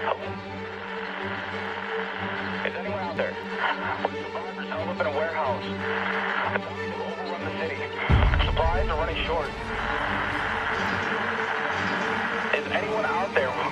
Is anyone out there? We're survivors held up in a warehouse. The zombies have overrun the city. Supplies are running short. Is anyone out there?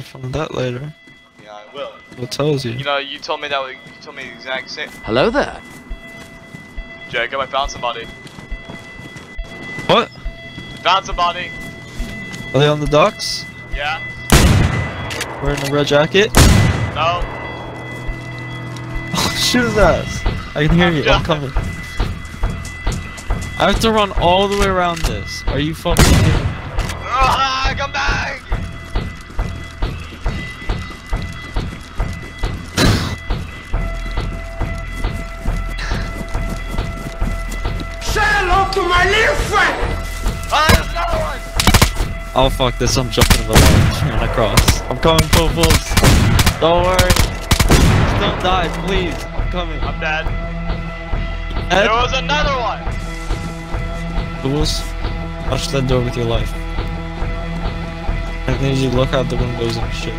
How much? I'll find that later. Yeah, I will. What tells you? You know, you told me that. You told me the exact same. Hello there. Jacob, I found somebody. What? Found somebody. Are they on the docks? Yeah. Wearing a red jacket? No. Oh, shoot his ass! I can hear you. I'm coming. I have to run all the way around this. Are you fucking kidding me? To my little friend! Another one. Oh fuck this, I'm jumping in the line and across. I'm coming full force. Don't worry. Just don't die, please. I'm coming. I'm dead. Ed, There was another one. Fools, watch that door with your life. I need you to look out the windows and shit.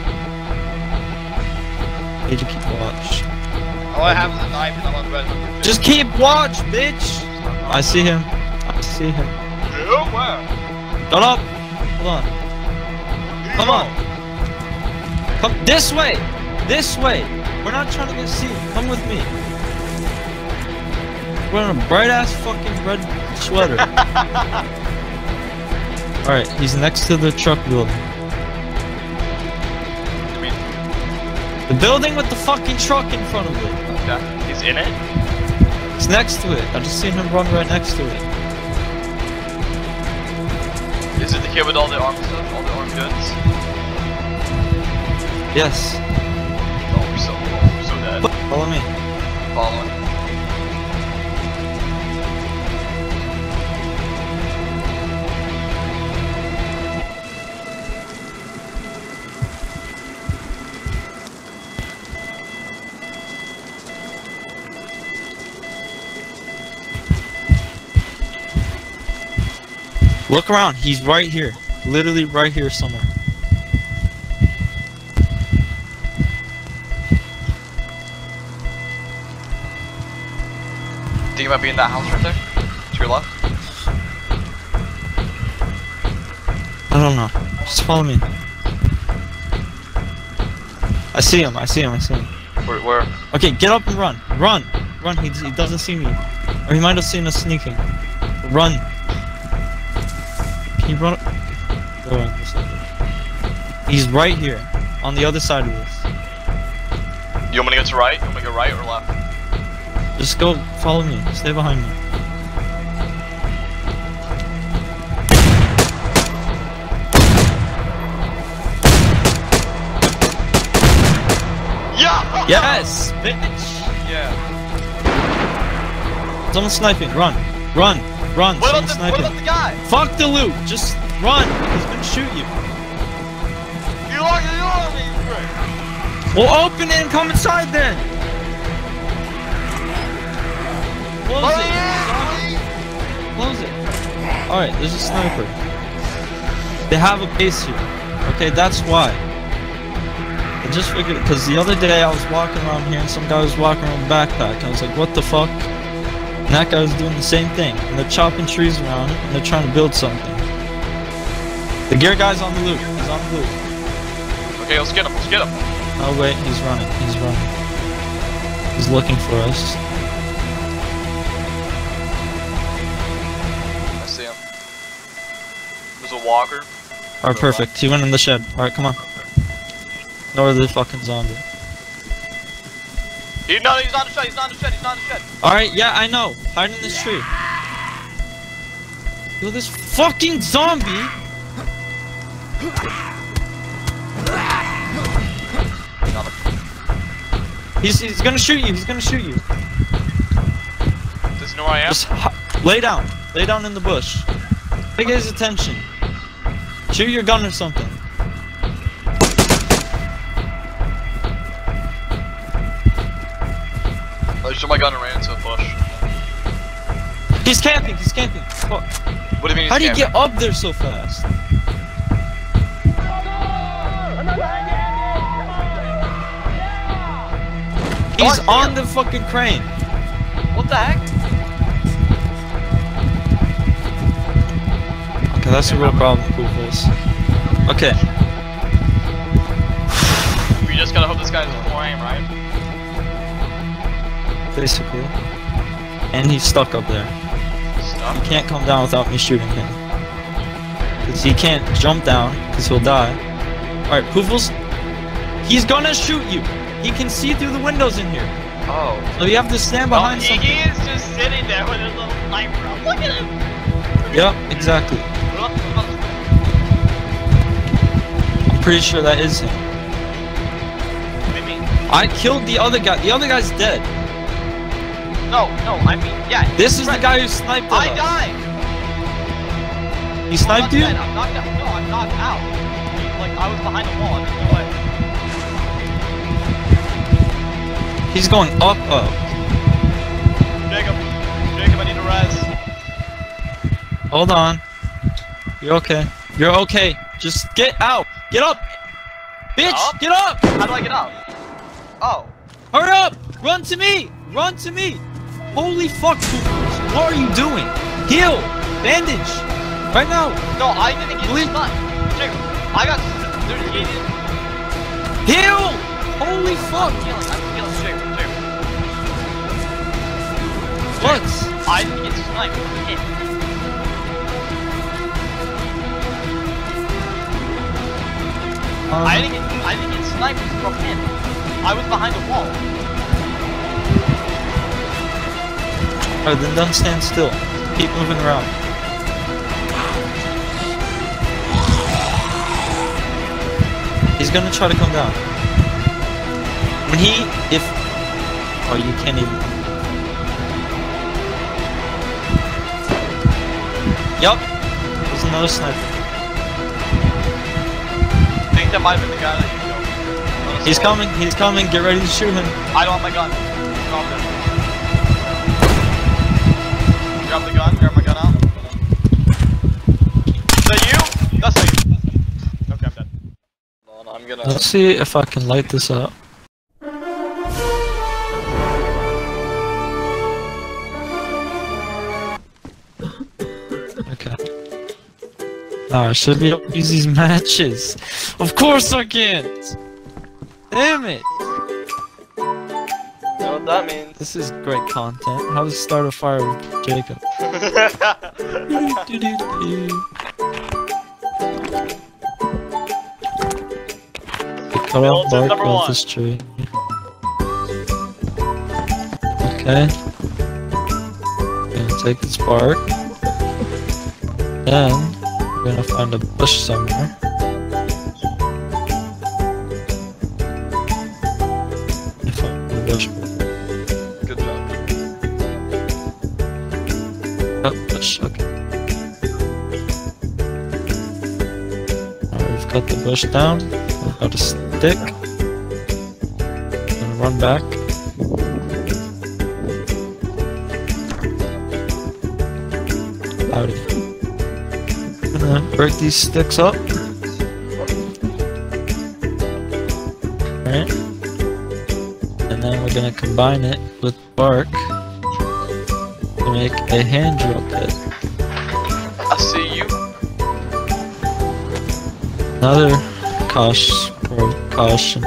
need you to keep watch. All I have is a knife and I'm on red. Just keep watch, bitch! I see him. I see him. You? Where? Shut up! Hold on. Come on. Come this way! This way! We're not trying to get seen. Come with me. Wearing a bright ass fucking red sweater. Alright, he's next to the truck building. The building with the fucking truck in front of it. yeah, he's in it? It's next to it. I just seen him run right next to it. Is it the kid with all the arm stuff, all the arm goods? Yes. Oh, we're so, we're so dead. Follow me. Following. Look around. He's right here. Literally right here somewhere. Think you might be in that house right there? To your left? I don't know. Just follow me. I see him. I see him. I see him. Where? where? Okay, get up and run. Run. Run. He, he doesn't see me. Or he might have seen us sneaking. Run. Can you run? Go on this side. He's right here. On the other side of this. You want me to go to right? You want me to go right or left? Just go follow me. Stay behind me. Yeah! Yes! Bitch! Yeah. Someone's sniping. Run. Run. Run. What about the, what about the guy? Fuck the loot. Just run. He's gonna shoot you. You are, you are me, you prick. Well, open it and come inside then. Close Let it. in, Close it. Alright, there's a sniper. They have a base here. Okay, that's why. I just figured because the other day I was walking around here and some guy was walking around with a backpack. I was like, what the fuck? And that guy was doing the same thing. And they're chopping trees around and they're trying to build something. The gear guy's on the loot. He's on the loot. please. Okay, let's get him, let's get him. Oh wait, he's running. He's running. He's looking for us. I see him. There's a walker. Alright, perfect. He went in the shed. Alright, come on. Nor the fucking zombie. He, no, he's not in the shed, he's not in the shed, he's not in the shed. Alright, yeah, I know. Hide in this tree. Yo, this fucking zombie! He's he's gonna shoot you. He's gonna shoot you. Does he know where I am? Just lay down. Lay down in the bush. Take his attention. Shoot your gun or something. I shot my gun and ran into a bush. He's camping. He's camping. Fuck. What do you mean? How do he's you get up there so fast? He's on the fucking crane. What the heck? Okay, that's a real problem, Poofles. Okay, We just gotta hope this guy's full aim, right? Basically. And he's stuck up there. He can't come down without me shooting him. Cause he can't jump down, cause he'll die. Alright, Poofles, he's gonna shoot you. He can see through the windows in here. Oh. So you have to stand Oh, behind he, something. he is just sitting there with his little light sniper. Look at him. Yep, exactly. I'm pretty sure that is him. What do you mean? I killed the other guy. The other guy's dead. No, no, I mean, yeah. This is the guy who sniped I us. died. He sniped I'm you? dead, I'm knocked out. No, I'm knocked out. Like, I was behind the wall. There's no way. He's going up, up. Jacob. Jacob, I need a res. Hold on. You're okay. You're okay. Just get out. Get up. Bitch, Up? get up. How do I get up? Oh. Hurry up. Run to me. Run to me. Holy fuck, Poopers. What are you doing? Heal. Bandage. Right now. No, I didn't get Bleed. stunned. Jacob, I got. Dude, he. Heal. Holy fuck. I'm healing. I'm healing. Jacob. What? I didn't get sniped. Hit. Um, I didn't get. I didn't get sniped from him. I was behind the wall. Oh, Alright, then don't stand still. Keep moving around. He's gonna try to come down. When he, if, oh, you can't even. Yup, there's another sniper. I think that might have been the guy that you killed. He's coming, he's coming, get ready to shoot him. I don't have my gun. Grab the gun. Grab my gun out. Is that you? That's not you. Okay, I'm dead. Hold on, I'm gonna. Let's see if I can light this up. Okay. I should be able to use these matches. Of course I can't! Damn it! What that means. This is great content. How to start a fire with Jacob. Cut off bark off this tree. Okay. Gonna take this bark. Then we're gonna find a bush somewhere. Okay. Alright, we've got the bush down. We've got a stick. Gonna run back. Howdy. Gonna break these sticks up. Alright. And then we're gonna combine it with bark to make a hand drill kit. Another cautious caution,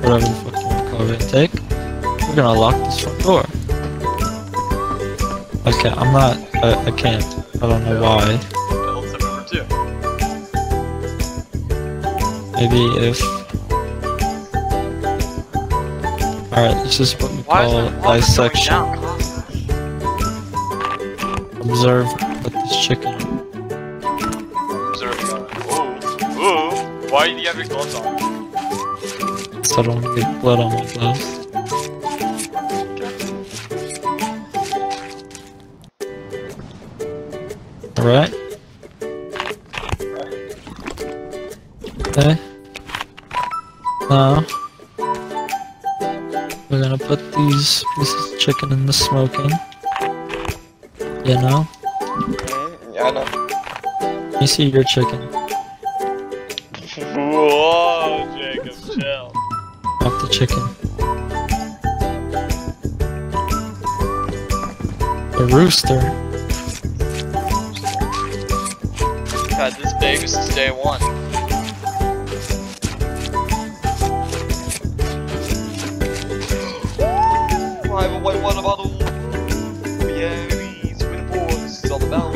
whatever the fuck you want to call it, take. We're gonna lock this front door. Okay, I'm not. I, I can't. I don't know why. Build number two. Maybe if. Alright, this is what we call dissection. Observe with this chicken. Why do you have your gloves on? so I don't get blood on my gloves. Alright. Okay. Now, we're gonna put these pieces of chicken in the smoking. You know? Mm, yeah, I know. Let me see your chicken. Chicken. The rooster. Had this baby since day one. I have a white water bottle. Yeah, This is all about.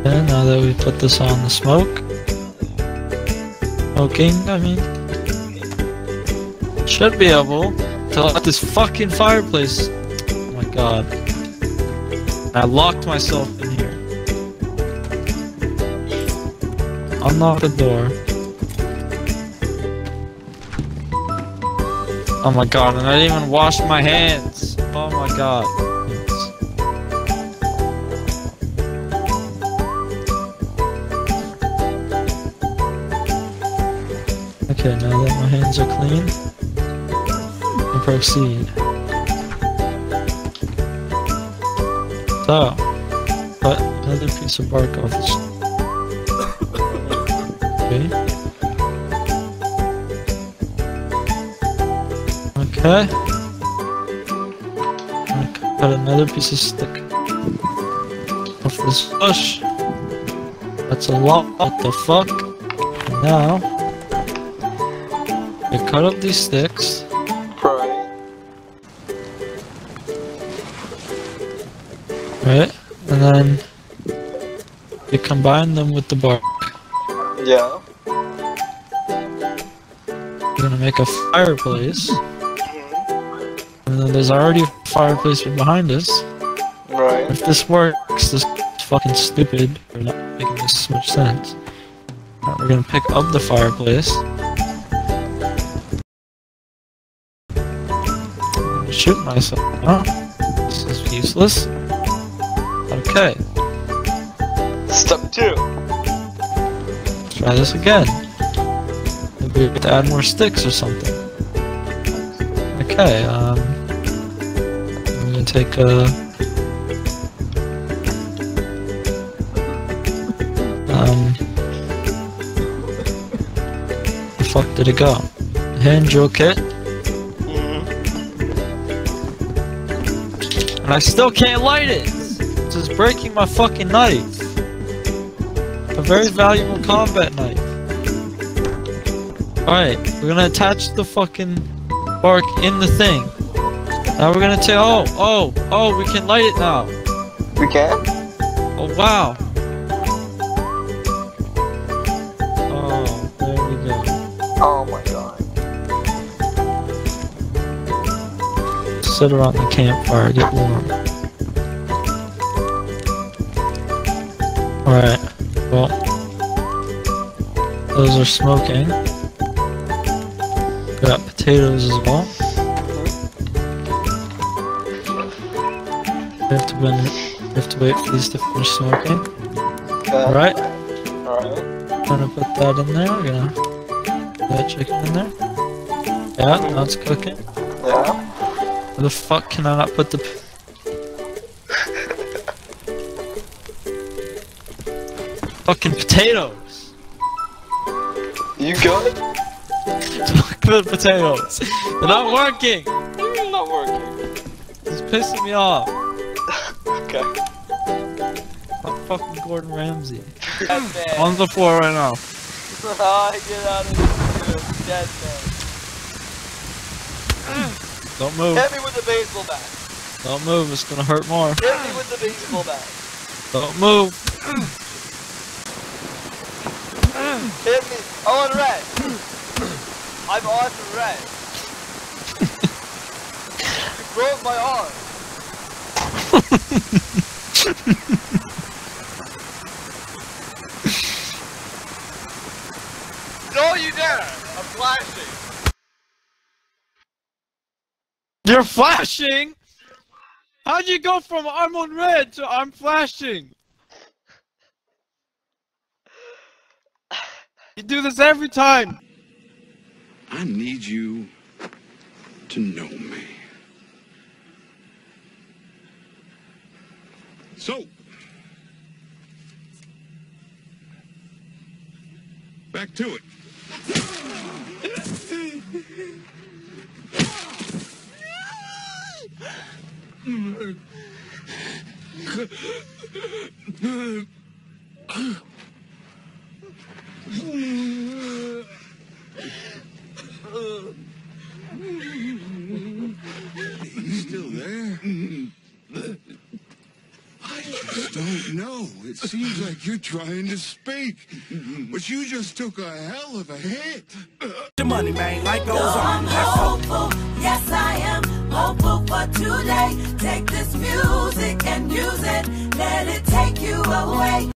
Okay, now that we put this on the smoke. Smoking, I mean. Should be able to light this fucking fireplace. Oh my god. I locked myself in here. Unlock the door. Oh my god, and I didn't even wash my hands. Oh my god. Okay, now that my hands are clean, and proceed. So, cut another piece of bark off this. Okay. Okay. Cut another piece of stick off this bush. That's a lot. What the fuck? Now. You cut up these sticks. Right. Right? And then you combine them with the bark. Yeah. You're gonna make a fireplace. And then there's already a fireplace behind us. Right. If this works, this is fucking stupid for not making this much sense. Alright, we're gonna pick up the fireplace. Shoot myself. Oh, this is useless. Okay, Step two. let's try this again. Maybe we have to add more sticks or something. Okay, um, I'm gonna take a. Um, the fuck did it go? Hand drill kit, and I still can't light it. This is breaking my fucking knife. A very valuable combat knife. Alright, we're gonna attach the fucking bark in the thing. Now we're gonna take. Oh, oh, oh, we can light it now. We can. Oh, wow. Sit around the campfire, get warm. Alright, well. Those are smoking. Got potatoes as well. We have to, win, we have to wait for these to finish smoking. Alright, Alright. gonna put that in there. We're gonna put that chicken in there. Yeah, now it's cooking. Yeah. Where the fuck can I not put the... Fucking potatoes! You good? Fuck the potatoes! They're not working! Mm, Not working. It's pissing me off. Okay. I'm fucking Gordon Ramsay. On the floor right now. Get out of here. Dead man. Don't move. Hit me with the baseball bat. Don't move, it's gonna hurt more. Hit me with the baseball bat. Don't move. Hit me. Oh, on red. I'm on red. you broke my arm. no, you there. I'm flashing. You're flashing? How'd you go from I'm on red to I'm flashing? You do this every time. I need you to know me. So, back to it. You still there? I just don't know. It seems like you're trying to speak, but you just took a hell of a hit. the money, man. Life goes So on. I'm hopeful, yes I am hopeful for today. Take this music and use it, let it take you away.